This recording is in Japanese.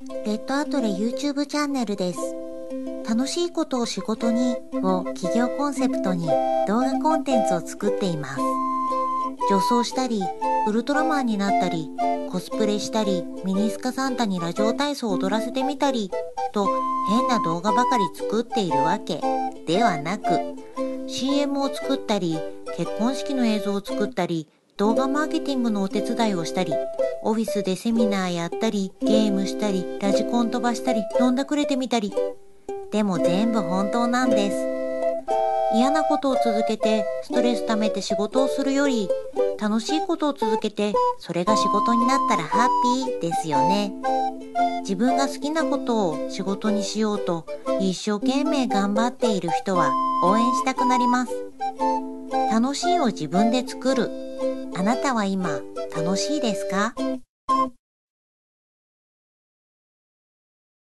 レッドアトレ YouTube チャンネルです。楽しいことを仕事にを企業コンセプトに動画コンテンツを作っています。女装したり、ウルトラマンになったり、コスプレしたり、ミニスカサンタにラジオ体操を踊らせてみたり、と変な動画ばかり作っているわけではなく、CM を作ったり、結婚式の映像を作ったり、動画マーケティングのお手伝いをしたり、オフィスでセミナーやったり、ゲームしたり、ラジコン飛ばしたり、飲んだくれてみたり。でも全部本当なんです。嫌なことを続けてストレス溜めて仕事をするより、楽しいことを続けてそれが仕事になったらハッピーですよね。自分が好きなことを仕事にしようと一生懸命頑張っている人は応援したくなります。楽しいを自分で作る。あなたは今楽しいですか？